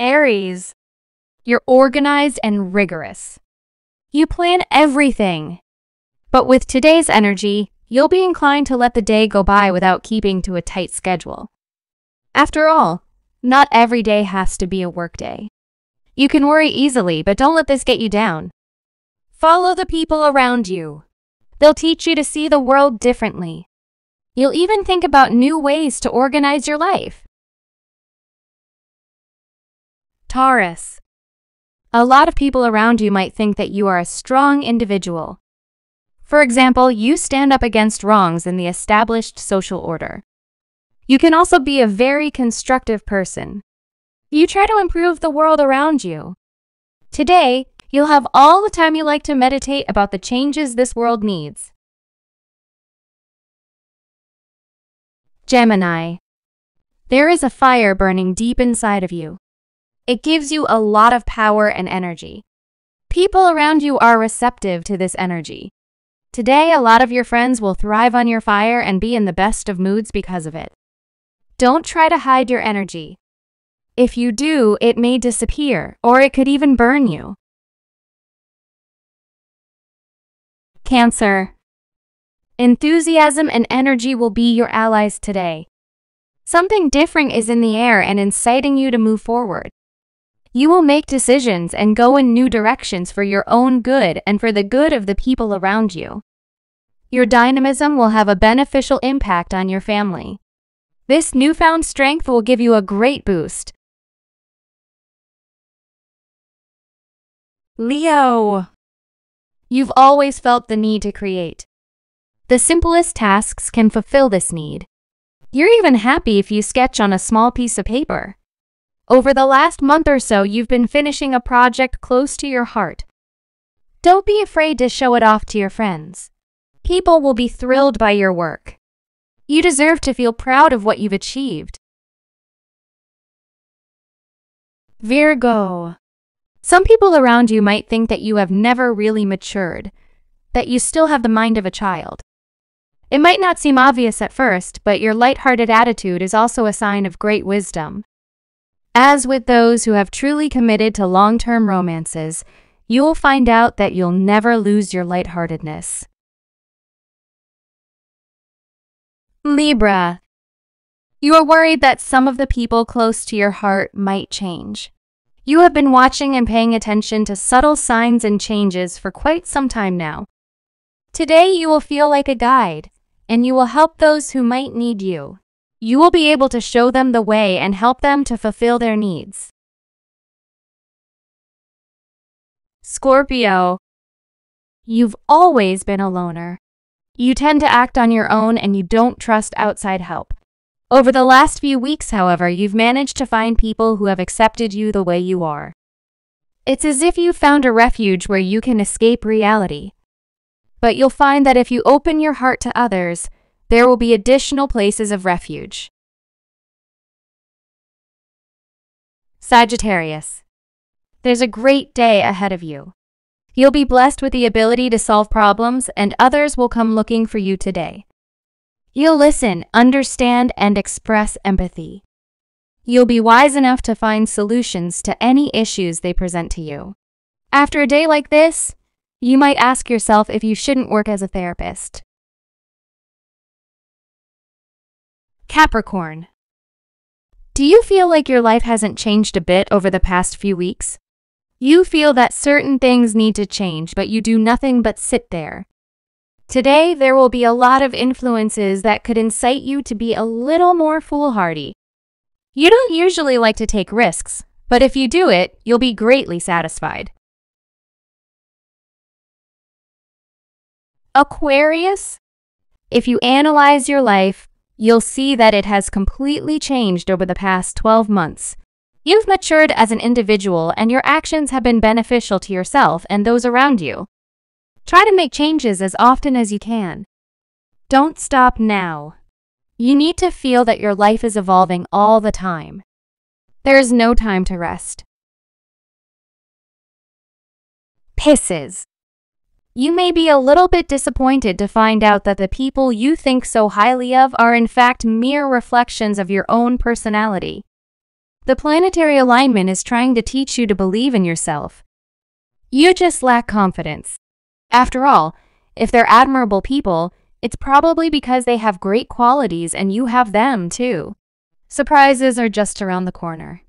Aries. You're organized and rigorous. You plan everything. But with today's energy, you'll be inclined to let the day go by without keeping to a tight schedule. After all, not every day has to be a workday. You can worry easily, but don't let this get you down. Follow the people around you. They'll teach you to see the world differently. You'll even think about new ways to organize your life. Taurus. A lot of people around you might think that you are a strong individual. For example, you stand up against wrongs in the established social order. You can also be a very constructive person. You try to improve the world around you. Today, you'll have all the time you like to meditate about the changes this world needs. Gemini. There is a fire burning deep inside of you. It gives you a lot of power and energy. People around you are receptive to this energy. Today, a lot of your friends will thrive on your fire and be in the best of moods because of it. Don't try to hide your energy. If you do, it may disappear, or it could even burn you. Cancer. Enthusiasm and energy will be your allies today. Something different is in the air and inciting you to move forward. You will make decisions and go in new directions for your own good and for the good of the people around you. Your dynamism will have a beneficial impact on your family. This newfound strength will give you a great boost. Leo. You've always felt the need to create. The simplest tasks can fulfill this need. You're even happy if you sketch on a small piece of paper. Over the last month or so, you've been finishing a project close to your heart. Don't be afraid to show it off to your friends. People will be thrilled by your work. You deserve to feel proud of what you've achieved. Virgo. Some people around you might think that you have never really matured, that you still have the mind of a child. It might not seem obvious at first, but your light-hearted attitude is also a sign of great wisdom. As with those who have truly committed to long-term romances, you will find out that you'll never lose your lightheartedness. Libra. You are worried that some of the people close to your heart might change. You have been watching and paying attention to subtle signs and changes for quite some time now. Today you will feel like a guide, and you will help those who might need you. You will be able to show them the way and help them to fulfill their needs. Scorpio. You've always been a loner. You tend to act on your own and you don't trust outside help. Over the last few weeks, however, you've managed to find people who have accepted you the way you are. It's as if you found a refuge where you can escape reality. But you'll find that if you open your heart to others, there will be additional places of refuge. Sagittarius. There's a great day ahead of you. You'll be blessed with the ability to solve problems, and others will come looking for you today. You'll listen, understand, and express empathy. You'll be wise enough to find solutions to any issues they present to you. After a day like this, you might ask yourself if you shouldn't work as a therapist. Capricorn. Do you feel like your life hasn't changed a bit over the past few weeks? You feel that certain things need to change, but you do nothing but sit there. Today, there will be a lot of influences that could incite you to be a little more foolhardy. You don't usually like to take risks, but if you do it, you'll be greatly satisfied. Aquarius? If you analyze your life, you'll see that it has completely changed over the past 12 months. You've matured as an individual and your actions have been beneficial to yourself and those around you. Try to make changes as often as you can. Don't stop now. You need to feel that your life is evolving all the time. There is no time to rest. Pisces. You may be a little bit disappointed to find out that the people you think so highly of are in fact mere reflections of your own personality. The planetary alignment is trying to teach you to believe in yourself. You just lack confidence. After all, if they're admirable people, it's probably because they have great qualities and you have them too. Surprises are just around the corner.